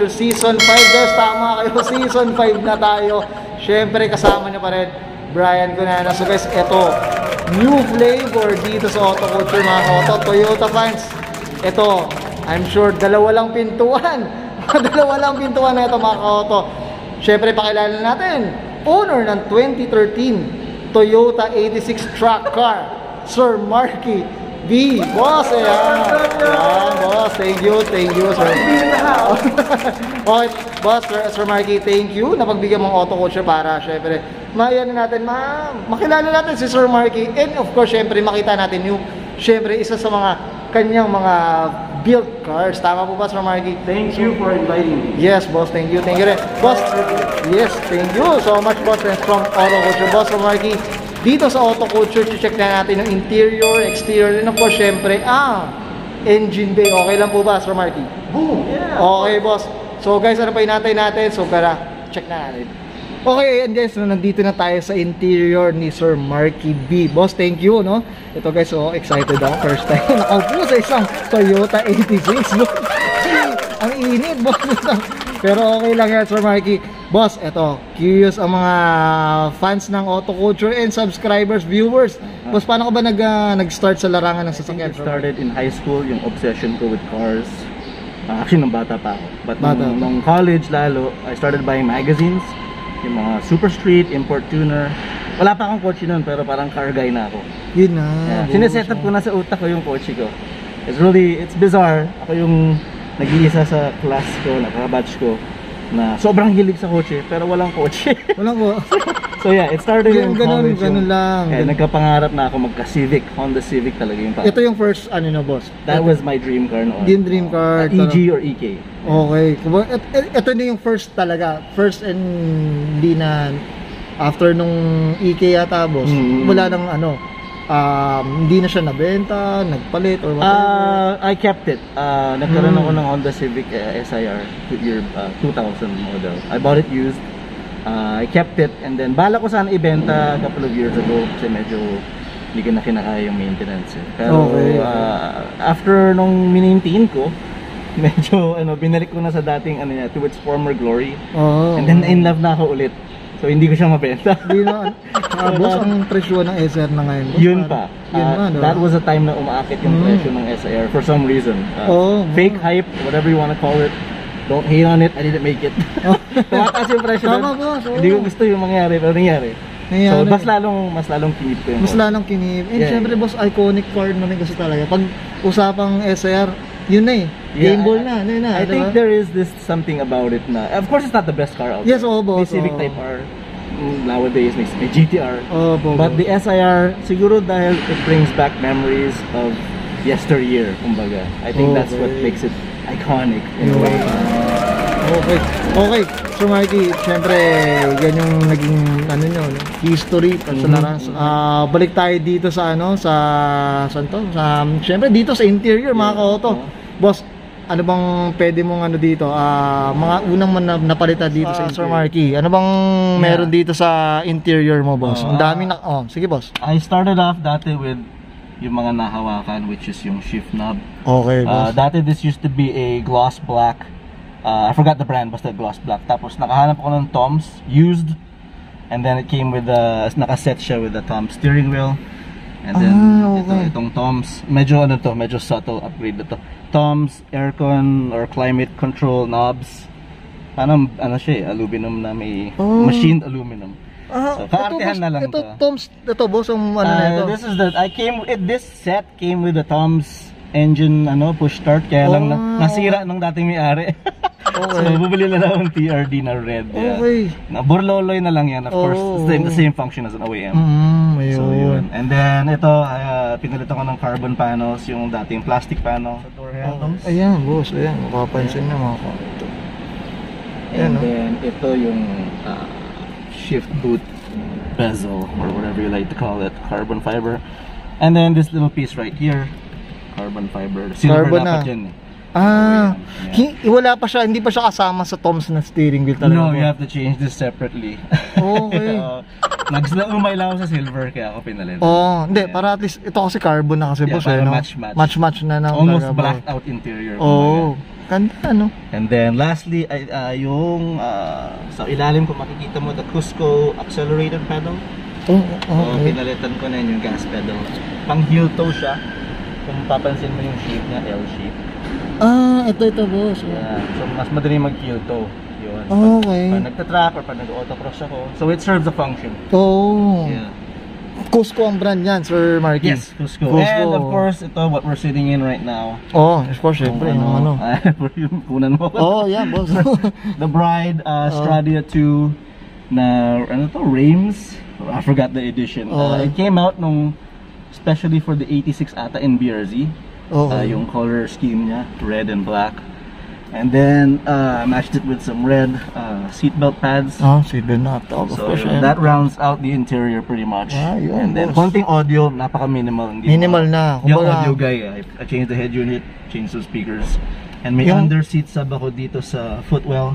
Culture Season 5. Guys, tama kayo, Season 5 na tayo. Siyempre, kasama niyo pa rin Brian Gunana. So guys, ito, new flavor dito sa Auto Culture mga auto. Toyota fans, ito, I'm sure dalawa lang pintuan. dalawa lang pintuan na ito mga auto. Siyempre, pakilala natin, owner ng 2013 Toyota 86 truck car, Sir Marky B. Boss, ayan. Ayan, boss. Thank you, thank you, sir. okay, boss, sir, sir Marky, thank you. Napagbigyan mong auto culture para, syempre, mayan natin, ma makilala natin si Sir Marky. And of course, syempre, makita natin yung, syempre, isa sa mga kanyang mga built cars. Tama po ba, Sir Marky? Thank you for inviting me. Yes, boss. Thank you. Thank you rin. Boss, yes, thank you so much, boss. And from Auto Culture. Boss, Sir Marky, dito sa Auto Culture, check na natin yung interior, exterior, and of course, syempre, ah, engine bay. Okay lang po ba, Sir Marky? Boom! Yeah! Okay, boss. So, guys, ano pa inatay natin? So, tara, check na natin. Okay, and guys, so, nandito na tayo sa interior ni Sir Marky B. Boss, thank you, no? Ito guys, so excited ako. First time nakaupo sa isang Toyota 86. Look, ang init, boss. Pero okay lang yan, Sir Marky. Boss, eto, curious ang mga fans ng auto culture and subscribers, viewers. Boss, paano ka ba nag, ah, nag-start sa larangan ng sasakyan? started in high school, yung obsession ko with cars. Uh, actually, nung bata pa ako. But Bata nung, nung college lalo, I started buying magazines. Yung mga Super Street, Import Tuner. Wala pa akong kotse nun, pero parang car guy na ako. Yun na. Yeah. Sineset up ko na sa utak ko yung kotse ko. It's really, it's bizarre. Ako yung nag-iisa sa class ko, nakabatch ko, na sobrang hilig sa kotse, pero walang kotse. Walang ko. so yeah, it started Yung in ganun, college. ganun lang. Eh, nagkapangarap na ako magka-Civic, Honda Civic talaga yung pa. Ito yung first, ano na, boss? That was my dream car noon. Yung dream car, Uh, EG or EK. Okay. Et- Ito na yung first talaga. First and hindi na after nung EK yata, boss. Mm. Wala nang ano, um, hindi na siya nabenta, nagpalit or whatever. Uh, I kept it. Uh, nagkaroon Mm. ako ng Honda Civic uh, SIR two- year uh, 2000 model. I bought it used. Uh, I kept it and then bala ko sana ibenta a couple of years ago kasi medyo hindi ko na kinakaya yung maintenance. Eh. Pero Okay. uh, after nung minintain ko, medyo ano binalik ko na sa dating ano niya to its former glory. Oo. And then in love na ako ulit. So hindi ko siya mabenta. Hindi na, ah, boss, ang presyo ng SR na ngayon. boss, Yun parang- pa. Yun Uh, pa, diba? that was a time na umaakit yung Mm. presyo ng SIR for some reason. Uh, Oo, fake oo. hype, whatever you wanna call it. Don't hate on it, I didn't make it. Oh. Tumataas yung presyo Tama, boss, oo. Hindi ko gusto yung mangyari, pero nangyari. Nangyari. So, mas lalong, mas lalong kinip ko yung Mas lalong kinib. And Yeah. syempre, boss, iconic card na rin kasi talaga. Pag usapang SR, yun na eh. Yeah, Game ball na, ano yun na. I diba? think there is this something about it na, of course it's not the best car out Yes, there. oo, boss, May Civic oo. Type R, nowadays may, may GTR. Oh, po, But boss. the SIR, siguro dahil it brings back memories of yesteryear, kumbaga. I think that's what Okay. makes it iconic in a way. Okay. Okay. So Marky, syempre, yan yung naging ano nyo, no? history sa Mhm. larangan. Ah, balik tayo dito sa ano, sa saan to? Sa syempre dito sa interior mga Yeah. ka-auto. Boss, ano bang pwede mong ano dito? Ah, mga unang man na- napalitan dito sa Sa Sir interior. Marky. Ano bang meron dito sa interior mo, boss? Oo, Ang dami ah, na Oh, sige, boss. I started off dati with yung mga nahawakan, which is yung shift knob. Okay, Uh, boss. dati this used to be a gloss black. Uh, I forgot the brand, basta gloss black. Tapos nakahanap ako ng Toms, used. And then it came with a, nakaset siya with a Tom steering wheel. And then Ah, okay. ito, itong Toms, medyo ano to, medyo subtle upgrade na to. Toms, aircon or climate control knobs. Parang ano siya eh, aluminum na may Oh. machined aluminum. Ah, so, kaartehan na lang ito, to. Toms, ito, boss, ang ano na Uh, ito. this is the I came it, this set came with the Tom's engine ano push start kaya lang na, Oh. nasira nung dating may-ari. Okay. so bubili na lang ng TRD na red. yeah. Okay. Na burloloy na lang yan of course. Oh. Same the same function as an OEM. Mm, ayun. So yun. And then ito uh, pinalitan ko ng carbon panels yung dating plastic panel sa door handles. Oh, ayan, boss. Ayan, mapapansin na mga ka. Ayan, And no? then ito yung uh, shift boot bezel or whatever you like to call it, carbon fiber. And then this little piece right here, carbon fiber. Silver Carbon dapat na. yan eh. Ah, hi- wala pa siya, hindi pa siya kasama sa Tom's na steering wheel talaga. No, boss. you have to change this separately. Okay. uh, Nagsnaumay lang ako sa silver kaya ako pinalit. Oh, hindi, Yeah. para at least ito kasi carbon na kasi Yeah, boss, eh, no? match-match. Match-match na ng Almost talaga, blacked out interior. Oh, kumbaga. ganda ano. And then lastly, ay, ah, yung ah, sa ilalim kung makikita mo the Cusco accelerated pedal. Oh, So, okay. pinalitan ko na yun yung gas pedal. Pang heel toe siya. Kung papansin mo yung shape niya, L shape. Ah, ito ito boss. Yeah. So mas madali mag heel toe. Yun. Okay. Pag nagtatrack or pag nag-autocross ako. So it serves a function. Oh. Yeah. Cusco ang brand yan, Sir Marky. Yes, Cusco. Cusco. And of course, ito what we're sitting in right now. Oh, of course, syempre, yung ano. yung kunan mo. Oh, yan, boss. The Bride uh, Oh. Stradia 2 na ano to, Reims. I forgot the edition. Uh, Okay. it came out nung especially for the 86 ata in BRZ. Uh, Okay. yung color scheme niya, red and black. And then uh, matched it with some red uh, seatbelt pads. Oh, si Benat. Of So yun, that rounds out the interior pretty much. Ah, yun, and then boss. konting audio, napaka-minimal. Hindi Minimal na. Hindi ako audio guy. I, I changed the head unit, changed the speakers. And may Yung- under seat sub ako dito sa footwell.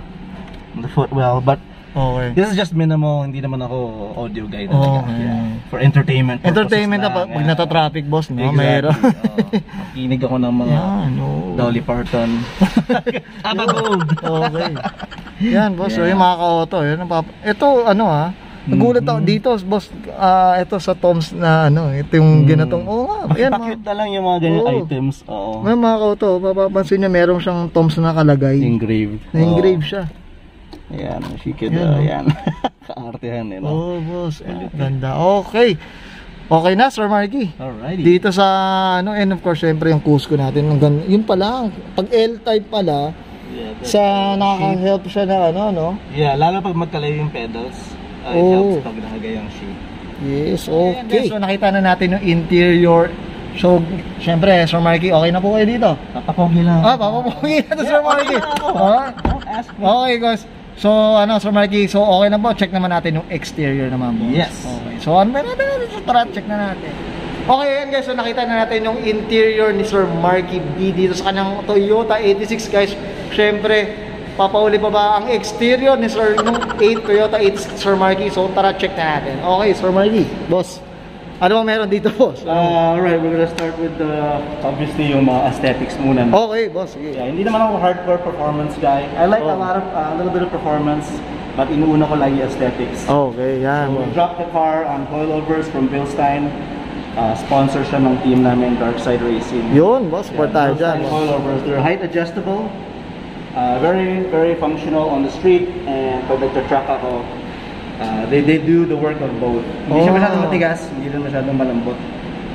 The footwell. But Okay. this is just minimal. Hindi naman ako audio guy talaga. Okay. Yeah. For entertainment purposes Entertainment na pag, yeah. nata-traffic, boss, no? Exactly. Mayroon. oo. Makinig ako ng mga Yan, oh. Dolly Parton. Abba Gold. Okay. Yan, boss. So, Yeah. yung mga ka-auto. Yun, ito, ano ha? Nagulat ako Mhm. dito, boss. ah ito sa Tom's na ano, ito yung Mm. ginatong. Oo nga. Ayan, mga, Pakit na lang yung mga ganyan Oo. items. Oo. may mga ka-auto. Papapansin niya, meron siyang Tom's na nakalagay. Engraved. Na-engrave Oo. siya. Ayan, she could, Yan, uh, oh. yan. Kaartehan eh, no? Oh, boss. Ah, ganda. Okay. Okay na, Sir Marky. Alrighty. Dito sa ano and of course syempre yung Cusco natin ang gan yun pala pag L-type pala Yeah, sa nakaka-help siya na ano no yeah, lalo pag magkalayo yung pedals, uh, it Oh. helps pag nakagayang shape. yes okay so nakita na natin yung interior so syempre Sir Marky okay na po kayo dito Papapogi lang. ah papapogi na to Sir Marky ah ask me. okay guys so ano Sir Marky so okay na po check naman natin yung exterior naman boss Yes. okay so ano meron natin so tara check na natin Okay, yan guys. So nakita na natin yung interior ni Sir Marky B dito sa kanyang Toyota 86 guys. Syempre, papauli pa ba ang exterior ni Sir nung 8 Toyota 86 Sir Marky? So tara check na natin. Okay, Sir Marky. Boss, ano bang meron dito, boss? Uh, alright, we're gonna start with the, obviously, yung mga aesthetics muna. Okay, boss. Sige. Yeah, hindi naman ako hardcore performance guy. I like a Oh. lot of, uh, a little bit of performance, but inuuna ko lagi aesthetics. Okay, yan. So, we dropped the car on coilovers from Bilstein. Uh, sponsor siya ng team namin, Darkside Racing. Yun, boss. Support tayo dyan. Coilovers. They're height adjustable. Uh, very, very functional on the street. And pag nagta-track ako, uh, they, they do the work of both. Hindi siya Oh. masyadong matigas, hindi rin masyadong malambot.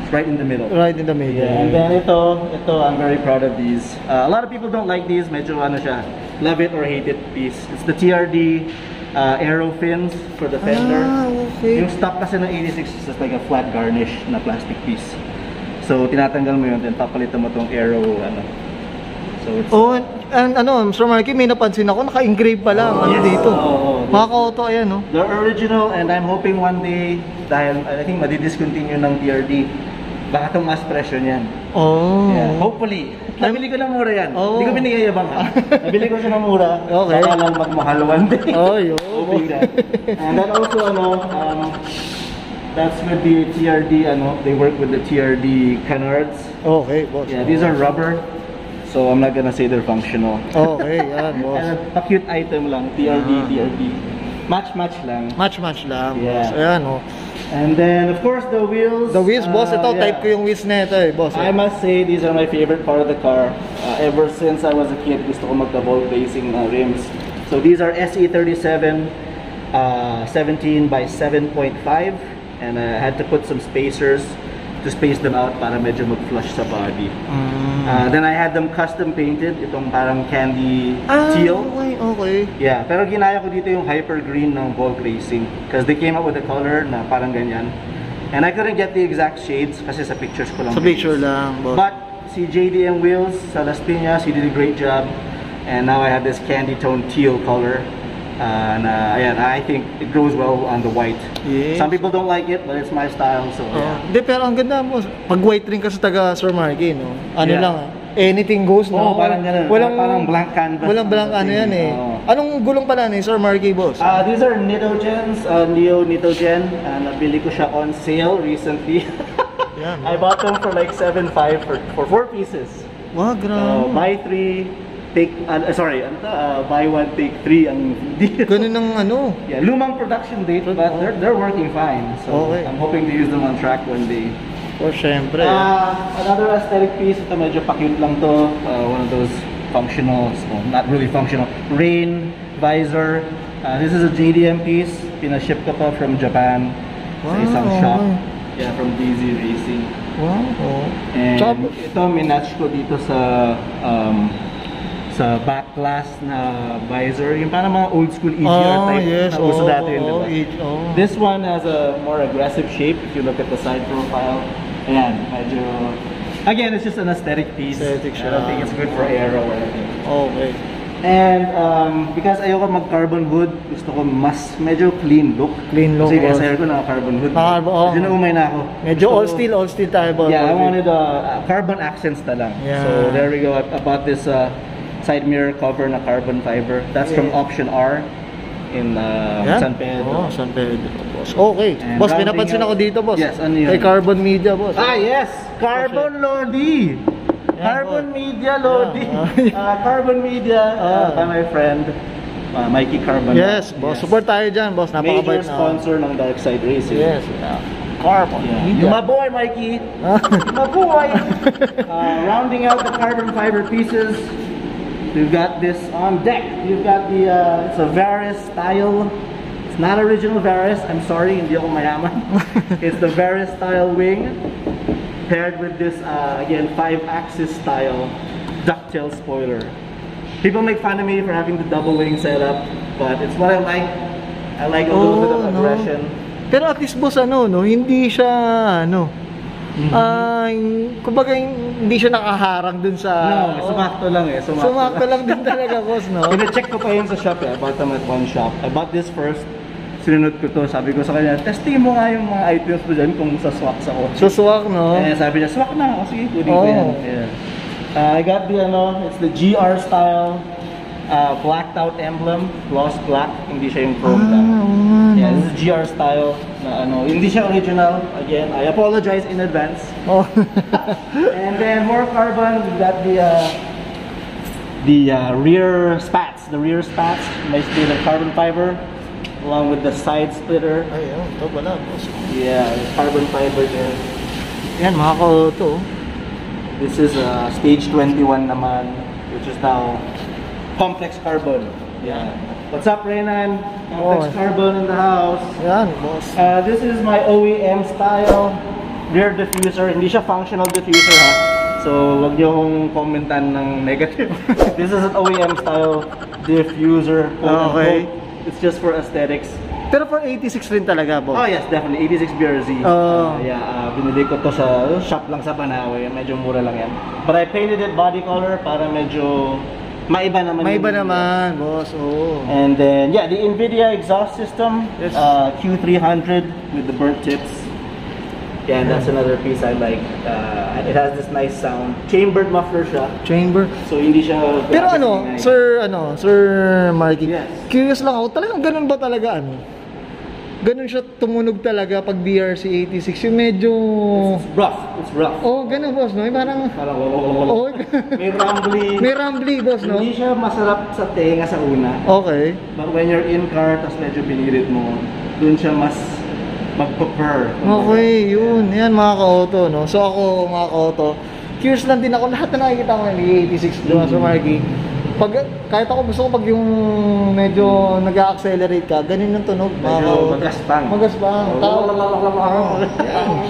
It's right in the middle. Right in the middle. Yeah, and then ito, ito, I'm very proud of these. Uh, a lot of people don't like these, medyo ano siya, love it or hate it piece. It's the TRD uh, aero fins for the fender. Ah, okay. Yung stock kasi ng 86 is just like a flat garnish na plastic piece. So, tinatanggal mo yun, then papalitan mo tong aero, ano. So, it's... Oh, and, ano, Sir Marky, may napansin ako, naka-engrave pa lang, ano Yes. dito. Oo, oo. Mga ka-auto, ayan, no? They're original and I'm hoping one day, dahil I think madidiscontinue ng TRD, baka tumaas presyo niyan. Oh. Yeah, hopefully. Nabili ko ng mura yan. Oh. Hindi ko binigayabang ha. Nabili ko siya ng mura. Okay. Baka lang magmahal one day. Oh, yun. Hoping that. And then also, ano, um, that's with the TRD, ano, they work with the TRD canards. Okay, boss. Yeah, these are rubber. So I'm not gonna say they're functional. Okay, yan, boss. And a cute item lang, TRD, Ah. TRD. Match-match lang. Match-match lang, Yeah. boss. Ayan, oh. And then, of course, the wheels. The wheels, boss. Ito, uh, yeah. type ko yung wheels na ito, eh, boss. I must say these are my favorite part of the car. Uh, ever since I was a kid, gusto ko magka-Volt racing uh, rims. So these are SE37 uh, 17 by 7.5 and I had to put some spacers to space them out para medyo mag-flush sa body. Mm. Uh, then I had them custom painted, itong parang candy ah, teal. okay, okay. Yeah, pero ginaya ko dito yung hyper green ng Volt Racing because they came up with a color na parang ganyan. And I couldn't get the exact shades kasi sa pictures ko lang. Sa picture lang, boss. But si JDM Wheels sa Las Piñas, he did a great job. And now I have this candy tone teal color. Uh, na, ayan, I think it grows well on the white. Yes. Some people don't like it, but it's my style, so Oh. yeah. Hindi, pero ang ganda, boss. Pag white rin kasi taga Sir Marky, no? Ano Yeah. lang, ah. anything goes, no? Oo, parang ganun. Parang blank canvas. Walang blank ano yan eh. Oo. Anong gulong pala ni Sir Marky, boss? Uh, these are Nitogens, uh, Neo Nitogen. Uh, nabili ko siya on sale recently. Yan. I bought them for like 7.5 for, for 4 pieces. Wow, Uh, grabe. buy 3, take, uh, sorry, ano to? Uh, buy 1, take 3 ang deal. Ganun ng ano. Yeah, lumang production date, but they're, they're working fine. So Okay. I'm hoping to use them on track one day. Oh, syempre. Uh, another aesthetic piece, ito medyo pa-cute lang to. Uh, one of those functional, well, not really functional, rain visor. Uh, this is a JDM piece. Pinaship ko pa from Japan sa Wow, isang shop. Yeah, from DZ Racing. wow. Oh. And Tsaka- ito, minatch ko dito sa um, sa back glass na visor. Yung parang mga old school EGR Ah, type yes. na uso oh, dati yun, oh, diba? oh. This one has a more aggressive shape if you look at the side profile. Ayan, medyo... Again, it's just an aesthetic piece. Aesthetic I don't think it's good for aero or anything. Oh, Okay. And um, because ayoko mag-carbon hood, gusto ko mas medyo clean look. Clean look, Kasi oh. SIR ko naka-carbon hood. Naka-carbon, oh. Medyo naumay na ako. Medyo So, all steel, all steel tayo. Yeah, I wanted uh, carbon accents na lang. Yeah. So there we go. I, I this uh, side mirror cover na carbon fiber. That's from Yeah. Option R in uh, Yan. San Pedro. Oh, San Pedro, boss. Okay. And boss, pinapansin out- ako dito, boss. Yes, ano yun? Kay Carbon Media, boss. Ah, yes! Carbon Lodi! Carbon boss. Media Lodi! Yeah. Uh, Carbon Media uh, by my friend uh, Mikey Carbon. Yes, boss. Support tayo dyan, boss. Major Napakabait na. sponsor ng Dark Side Racing. Yes. Yeah. Carbon Yeah. Media. Boy, Mikey. my boy. uh, rounding out the carbon fiber pieces, we've got this on deck. You've got the, uh, it's a Varus style. It's not original Varus. I'm sorry, hindi ako mayaman. it's the Varus style wing paired with this, uh, again, five-axis style ducktail spoiler. People make fun of me for having the double wing setup, but it's what I like. I like a little bit of Oh, no. aggression. Pero at least boss ano no, hindi siya ano. Mm-hmm. Yung- kumbaga hindi siya nakaharang dun sa No, sumakto lang eh. Sumakto, Sumakto lang din talaga boss no. Pina-check ko pa yun sa shop eh. I bought them at one shop. I bought this first. Sinunod ko to. Sabi ko sa kanya, testing mo nga yung mga items mo dyan kung sa swak sa kotse. Suswak no. Eh, sabi niya, swak na. O sige, kunin ko Oh. yan. Yeah. Uh, I got the ano, it's the GR style uh, blacked out emblem. Gloss black. Hindi siya yung chrome lang. Ah, no. Yeah, this is GR style na ano, hindi siya original. Again, I apologize in advance. Oh. And then more carbon, we've got the uh, the uh, rear spats. The rear spats, nice bit of carbon fiber, along with the side splitter. Ayun, to pala boss. Yeah, carbon fiber there. Yan mga ka-auto. This is uh, stage 21 naman, which is now complex carbon. Yeah. What's up, Renan? Oh. carbon in the house. Yan, boss. Uh, this is my OEM style rear diffuser. Hindi siya functional diffuser ha. So, wag niyo akong commentan ng negative. this is an OEM style diffuser. quote Okay. It's just for aesthetics. Pero for 86 rin talaga, boss. Oh yes, definitely. 86 BRZ. Oh. Uh, yeah, uh, binili ko to sa shop lang sa Panawe. Medyo mura lang yan. But I painted it body color para medyo maiba naman. May iba yung- naman, boss. Oo. And then, yeah, the NVIDIA exhaust system, Yes. uh, Q300 with the burnt tips. Yeah, and that's another piece I like. Uh, it has this nice sound. Chambered muffler siya. Chamber. So, hindi siya... Pero ano. Sir, ano, Sir Marky, Yes. curious lang ako, talagang ganun ba talaga, ano? Ganun siya tumunog talaga pag BRC 86, yung medyo... It's rough. It's rough. Oh, ganun boss, no? Yung parang... Parang... Oh, May rumbly. may rumbly, boss, no? Hindi siya masarap sa tenga sa una. Okay. But when you're in car, tapos medyo binirit mo, dun siya mas magpa-purr. Okay, yun. Yan mga ka-auto, no? So ako, mga ka-auto, curious lang din ako, lahat na nakikita ko ng 86, di ba, Sir Marky? Pag, kahit ako gusto ko pag yung medyo nag-accelerate ka, ganun yung tunog. Medyo magaspang. Magaspang. Oh, Tao.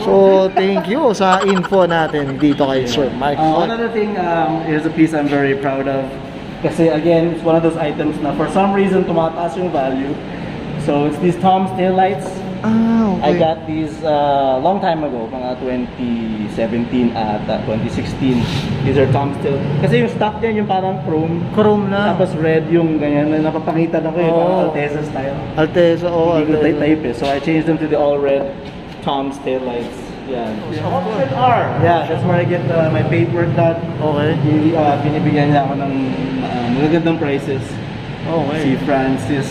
So, thank you sa info natin dito kay Sir Mark. Uh, another thing um, is a piece I'm very proud of. Kasi again, it's one of those items na for some reason tumataas yung value. So it's these Tom's taillights. Ah, I okay. got these uh, long time ago, mga 2017 at uh, 2016. These are Tom's tail. Kasi yung stock niyan yung parang chrome. Chrome na. Tapos red yung ganyan na napapakita na ko yung parang Oo. Alteza style. Alteza, oh, Hindi ko type eh. So I changed them to the all red Tom's taillights. Yeah. Option R. Yeah, that's where I get uh, my paperwork done. Okay. Uh, binibigyan niya ako ng uh, magagandang prices. Okay. Si Francis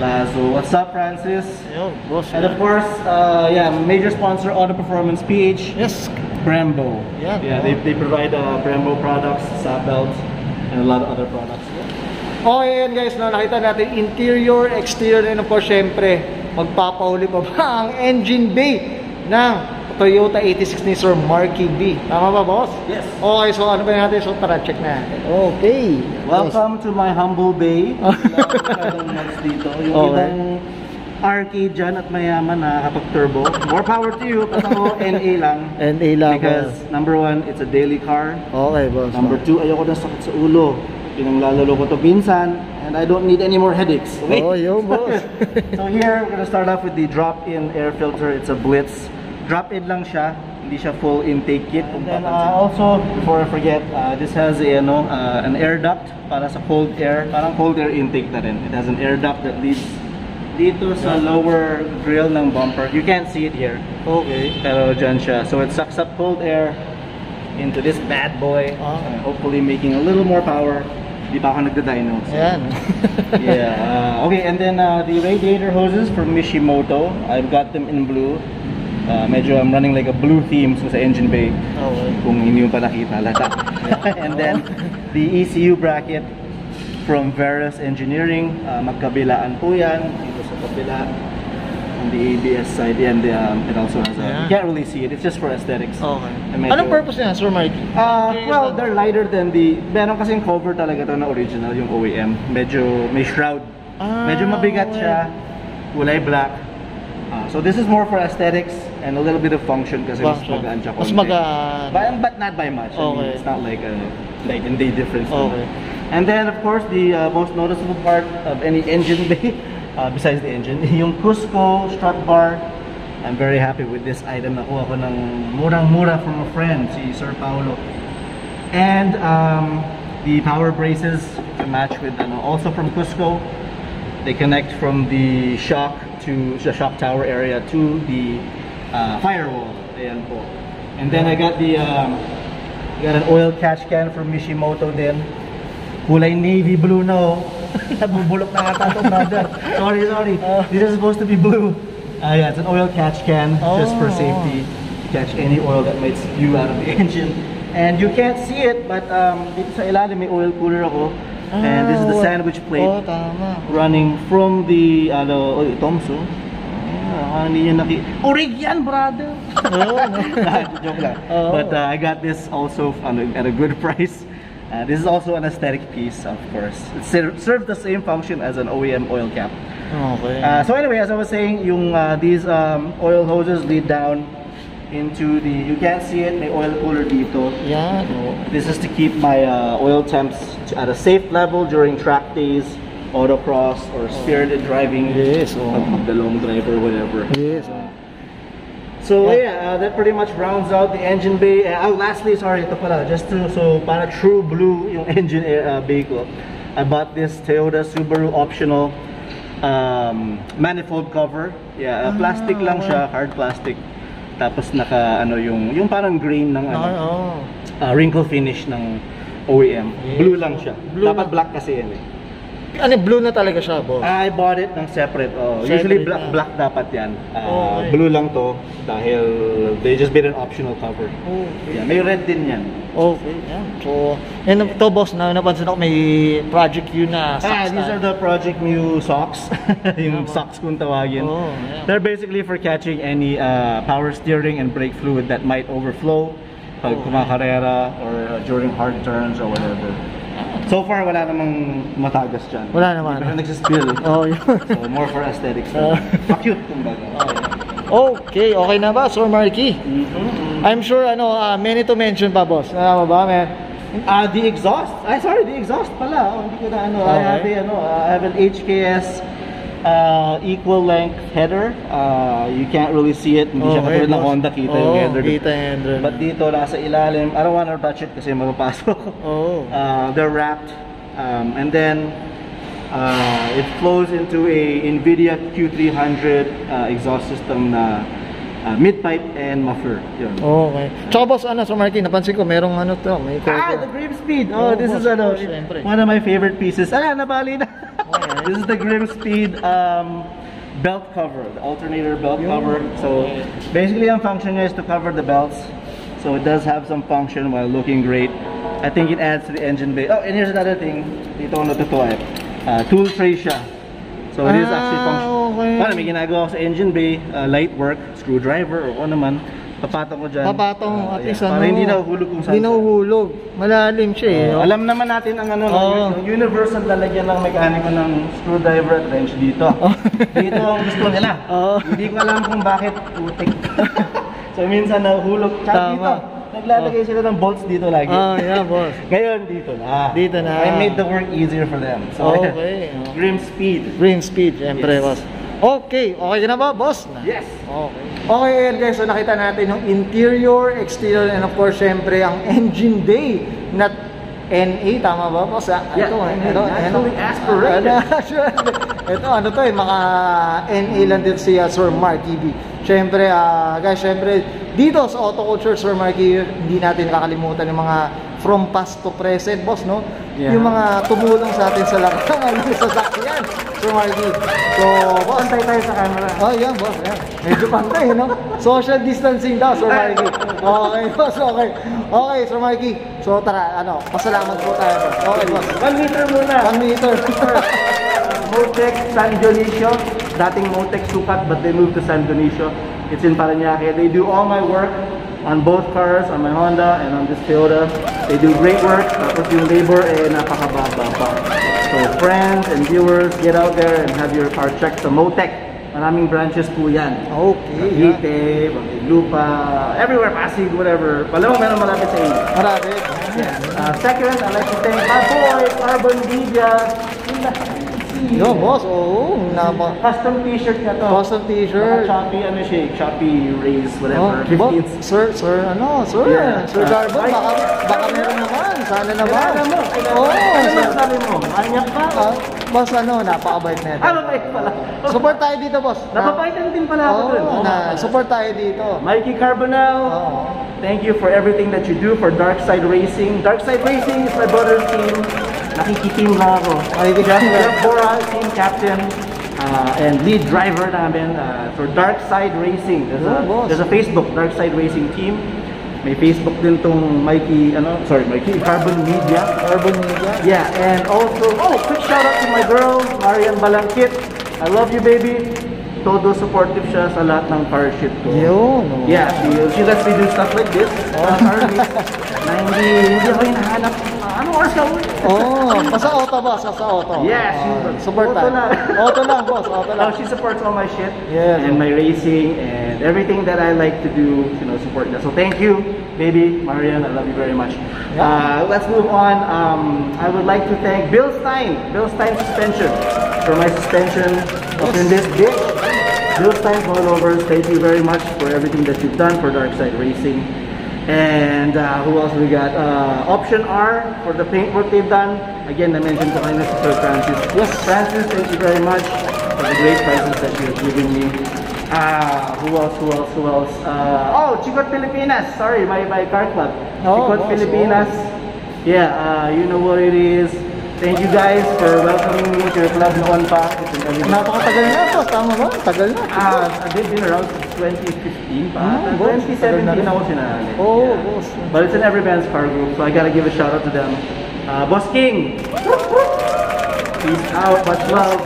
Lazo. What's up, Francis? Ayun, boss. And of course, uh, yeah, major sponsor Auto Performance PH. Yes. Brembo. Yeah. Yeah, they, they provide uh, Brembo products, SAP belts, and a lot of other products. Okay, yan guys, no, nakita natin interior, exterior, and of course, syempre, magpapahuli pa ba ang engine bay ng Toyota 86 ni Sir Marky B. Tama ba, boss? Yes. Okay, so ano ba natin? So tara, check natin. Okay. Welcome to my humble bay. Masyadong nuts dito. Yung Okay. ibang arcade dyan at mayaman na kapag turbo. More power to you, kasi ako NA lang. And A lang. Because number one, it's a daily car. Okay, boss. Number two, ayoko na sakit sa ulo. Pinanglalalo ko to minsan and I don't need any more headaches. Okay? Oh, yo, boss. so here, we're gonna start off with the drop-in air filter. It's a Blitz. Drop-in lang siya. Hindi siya full intake kit. And then uh, also, before I forget, uh, this has a, ano, uh, an air duct para sa cold air. Parang cold air intake na rin. It has an air duct that leads dito sa lower grill ng bumper. You can't see it here. Okay. Pero dyan siya. So it sucks up cold air into this bad boy. Uh, hopefully making a little more power. Di pa ako nagda-dyno. so- Ayan. yeah. Uh, okay, and then uh, the radiator hoses from Mishimoto. I've got them in blue. Uh, medyo I'm running like a blue theme so sa engine bay. Okay. Kung hindi mo pa nakita, lata. and then the ECU bracket from Verus Engineering. Uh, magkabilaan po yan. Dito sa kabila. On the ABS side. And um, it also has a, Yeah. you can't really see it. It's just for aesthetics. Okay. And medyo- Anong purpose niya, Sir Marky? Uh, well, they're lighter than the... Meron kasing cover talaga to na original, yung OEM. Medyo may shroud. Ah, Medyo mabigat okay. siya. Kulay black. Uh, so this is more for aesthetics and a little bit of function kasi mas Function. magaan siya Mas konti. magaan. But, but not by much. I mean, Okay. it's not like a night and day difference. Okay. And then, of course, the uh, most noticeable part of any engine bay, uh, besides the engine, yung Cusco strut bar. I'm very happy with this item. Nakuha ko ng murang-mura from a friend, si Sir Paolo. And um, the power braces to match with, ano, also from Cusco. They connect from the shock to the shock tower area to the uh, firewall. Ayan po. And then I got the um, got an oil catch can from Mishimoto din. Kulay navy blue na oh. Nabubulok na ata to brother. Sorry, sorry. This is supposed to be blue. Ah yeah, it's an oil catch can just for Oh. safety. To catch any oil that might spew out of the engine. And you can't see it, but um, dito sa ilalim may oil cooler ako. And this is the Ah, sandwich plate Oh, running from the ano, oy, Tomso. Ah, hindi niya naki... Orig yan, brother! Oo, joke lang. Oo. But uh, I got this also at a good price. Uh, this is also an aesthetic piece, of course. It ser- serves the same function as an OEM oil cap. Okay. Uh, so anyway, as I was saying, yung uh, these um, oil hoses lead down into the, you can't see it, may oil cooler dito. Oh. This is to keep my uh, oil temps at a safe level during track days, autocross, or spirited driving. Yes, oh. The long drive or whatever. Yes. So Yeah. yeah, uh, that pretty much rounds out the engine bay. Uh, oh, lastly, sorry, ito pala, just to, so para true blue yung engine uh, bay ko. I bought this Toyota Subaru optional um, manifold cover. Yeah, uh, plastic Ah, lang siya, hard plastic. Tapos naka ano yung yung parang grain ng ano, oh. uh, wrinkle finish ng OEM. Yes. Blue lang siya. Blue Dapat black kasi yan eh. Ano, blue na talaga siya, boss? I bought it ng separate. Oh, Separate usually black na. black dapat yan. Uh, Okay. Blue lang to dahil they just made an optional cover. Okay. Yeah, may red din yan. Okay, yan. So, yan to boss, na napansin ako may project yun na Ah, socks these are the Project Mu socks. yung socks kung tawagin. Oh, yeah. They're basically for catching any uh, power steering and brake fluid that might overflow pag Oh. kumakarera or uh, during hard turns or whatever. So far, wala namang matagas dyan. Wala naman. Hindi pa siya nagsispill. Oh, yun. So, more for aesthetics. Oh. Pa-cute, kumbaga. Okay, okay na ba, Sir Marky? Mhm. I'm sure, ano, ah, many to mention pa, boss. Alam mo ba, man? Ah, the exhaust. Ay, sorry, the exhaust pala. Oh, hindi ko na ano. I Okay. have a, ano, I have an HKS uh, equal length header. Uh, you can't really see it. Hindi siya Okay, katulad ng. Honda kita yung Oo, header. kita yung header. But dito, nasa ilalim. I don't want to touch it kasi mapapasok. Oh. Uh, they're wrapped. Um, and then, uh, it flows into a NVIDIA Q300 uh, exhaust system na uh, mid-pipe and muffler. Yun. Okay. Tsaka boss, ano, Sir Marky, napansin ko, merong ano to, may Ah, the Grim Speed. Oh, Oh, this boss, is ano, boss, syempre. one of my favorite pieces. Ah, nabali na. This is the Grim Speed um, belt cover, the alternator belt cover. So basically, ang function niya is to cover the belts. So it does have some function while looking great. I think it adds to the engine bay. Oh, and here's another thing. Dito ko natutuwa eh. Uh, tool tray siya. So it is actually Ah, function. okay. Paano, may ginagawa sa engine bay, uh, light work, screwdriver, or ano naman. Papatong ko dyan. Papatong, Uh, at yeah, least ano. Para hindi nahuhulog kung saan. Hindi nahuhulog. Malalim siya eh. Oh, alam naman natin ang ano, Oo. yung universal lalagyan ng mekaniko ng screwdriver at wrench dito. dito ang gusto nila. Oo. Hindi ko alam kung bakit putik. so minsan nahuhulog. Tsaka Tama. dito, naglalagay sila ng bolts dito lagi. Ah, yeah, boss. Ngayon dito na. Dito na. I made the work easier for them. So, Okay. Grim speed. Green speed, syempre, Yes. boss. Okay, okay ka na ba, boss? Yes. Okay. Okay, ayan guys, so nakita natin yung interior, exterior, and of course, syempre, ang engine bay na NA, tama ba, boss? Ah, Yeah, ito, NA, ito, naturally ano? aspirated. Naturally. ito, ano to eh, mga NA lang din si uh, Sir Marky B. Syempre, ah, guys, syempre, dito sa Auto Culture, Sir Marky, hindi natin kakalimutan yung mga from past to present, boss, no? Yeah. Yung mga tumulong sa atin sa larangan ng sasakyan, Sir Marky. So, boss, Pantay tayo sa camera. Oh, yan, boss. Yan. Medyo pantay, no? Social distancing daw, Sir Mikey. Okay, boss, okay. Okay, Sir Mikey. So, tara, ano, pasalamat po tayo, boss. Okay, boss. One meter muna. One meter. Motec San Dionisio. Dating Motec Sukat, but they moved to San Dionisio. It's in Parañaque. They do all my work on both cars, on my Honda and on this Toyota. They do great work. Tapos yung labor, eh, napakababa pa. So friends and viewers, get out there and have your car checked sa Motec. Maraming branches po yan. Okay. Cavite, Lupa, everywhere, Pasig, whatever. Palamang meron malapit sa inyo. Marami. Yes. Uh, second, I'd like to thank my boy, Carbon Media. Yo, boss. Oo, napa. Custom t-shirt na to. Custom t-shirt. Shopee, ano siya, eh, Shopee Raise, Oh, whatever. boss, 15th. sir, sir, ano, sir, Yeah. Sir Uh, Carbon, ay- baka, baka meron naman, sana naman. Kailangan mo. Oo, ano sir. ba sabi mo? Manyak ka? Ah, boss, ano, napakabait na Ah, mabait pala. Support tayo dito, boss. Napapaitan din pala ako dun. Oo, na, support tayo dito. Mikey Carbonell, Oo. thank you for everything that you do for Dark Side Racing. Dark Side Racing is my brother's team. Nakikiteam lang ako. Lang. Jeff Bora, team captain. uh, and lead driver namin uh, for Dark Side Racing. There's a, Oh, boss. there's a Facebook, Dark Side Racing team. May Facebook din tong Mikey, ano, sorry, Mikey, Carbon Media. Carbon Media. Yeah, and also, oh, quick shout out to my girl, Marian Balangkit. I love you, baby. Todo supportive siya sa lahat ng shit ko. Yun. oh. Yeah, she, she lets me do stuff like this. Uh, car meets, na hindi, hindi ako hinahanap. Uh, ka? Oh, sa auto boss, sa auto. Yes, Oh, you- support auto lang. Auto lang, boss, auto lang. Uh, she supports all my shit Yes. and my racing and everything that I like to do, you know, support that. So thank you, baby, Marian. I love you very much. Yeah. Uh, let's move on. Um, I would like to thank Bill Stein, Bill Stein Suspension, for my suspension up in this bitch. Bill Stein Rollovers, thank you very much for everything that you've done for Darkside Racing. And uh, who else we got? Uh, Option R for the paintwork they've done. Again, I mentioned to kanina si Sir Francis. Yes. Francis, thank you very much for the great presents that you're giving me. Uh, who else, who else, who else? Uh, oh, Chicot Pilipinas. Sorry, my, my car club. Oh, Chicot boss, Pilipinas. Yeah, uh, you know what it is. Thank you guys for welcoming me to your club noon pa. Napakatagal na, boss. Tama ba? Tagal na. Ah, they've been around since 2015 pa. Ah, boss, tagal na 2017 rin. ako sinali. Oh, Yeah. boss. But it's an every band's car group, so I gotta give a shout out to them. Uh, Boss King! Peace out, much love.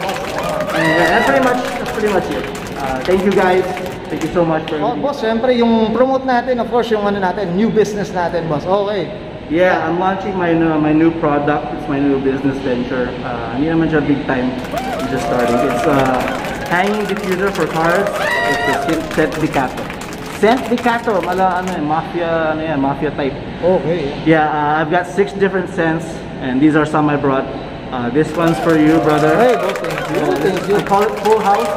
And that's pretty much, that's pretty much it. Uh, thank you guys. Thank you so much for Oh, everything. boss, syempre yung promote natin, of course, yung ano natin, new business natin, boss. Okay. Yeah, I'm launching my new, my new product. It's my new business venture. Uh, hindi naman siya big time. I'm just starting. It's uh, hanging diffuser for cars. It's a Scent- Scent Dicato. Scent Dicato, mala ano yan, mafia, ano yan, mafia type. Okay. Yeah, uh, I've got six different scents, and these are some I brought. Uh, this one's for you, brother. Hey, boss, thank you. Thank you. I call it Full House.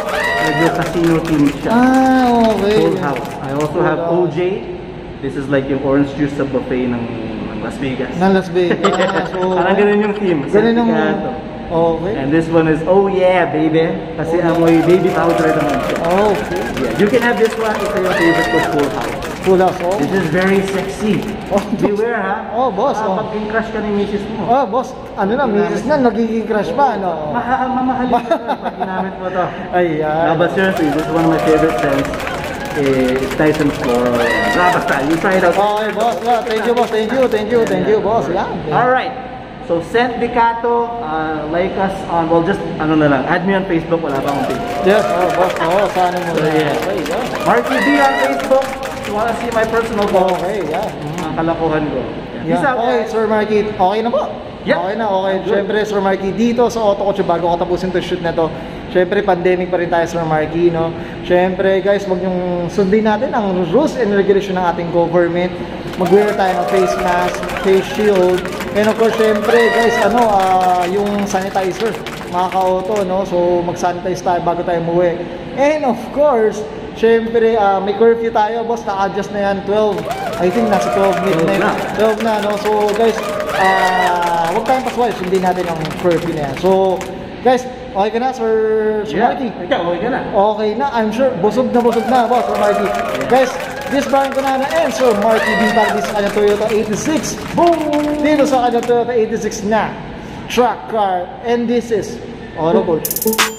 Medyo casino siya. Ah, okay. Full House. I also have. OJ. This is like yung orange juice sa buffet ng Las Vegas. Ng Las Vegas. Oh. Parang ganun yung theme. Ganun yung... Okay. And this one is Oh Yeah Baby. Kasi amoy baby powder naman siya. Okay. Yeah, you can have this one. Ito yung favorite ko, Full House. Full house. Oh. This is very sexy. Oh, Beware ha. Oh, boss, Ah, oh. Pag crush ka ni misis mo. Oh, boss, ano na, misis na, nagiging crush pa, ano? Maha mamahalin ka na pag ginamit mo to. Ayan. No, but seriously, this is one of my favorite scents. Eh, Tyson Floral. Ah, basta, you try it out. Okay, boss. Yeah, thank you, boss. Thank you, thank you, thank you, boss. Yan. Alright. So, Scent Decato, uh, like us on, well, just, ano na lang, add me on Facebook, wala pa akong page. Yes, oh, boss. Oo, sana mo. So, yeah. Okay, yeah. Marky D on Facebook, you wanna see my personal post, Okay, yeah. ang kalokohan ko. Yeah. Out, Okay. Sir Marky. Okay na po? Yeah. Okay na, okay. Good. Siyempre, Sir Marky, dito sa Auto Coach, bago ko tapusin to shoot na to, Siyempre, pandemic pa rin tayo, Sir Marky, no? Siyempre, guys, wag yung sundin natin ang rules and regulation ng ating government. Mag-wear tayo ng face mask, face shield, and of course, siyempre, guys, ano, ah, yung sanitizer, mga ka-auto, no? So, mag-sanitize tayo bago tayo umuwi. And of course, Siyempre, ah, may curfew tayo, boss. Na-adjust na yan, 12. I think nasa 12 midnight. 12 na, no? So, guys, ah, huwag tayong paswal. Sundin natin ang curfew na yan. So, guys, okay ka na, Sir, Sir Yeah. Marky? Ikaw, okay ka na. Okay na, I'm sure. Busog na busog na, boss, Sir Marky. Guys, this Brian Conana and Sir Marky D para din sa kanyang Toyota 86. Boom! Dito sa kanyang Toyota 86 na truck car. And this is Coach.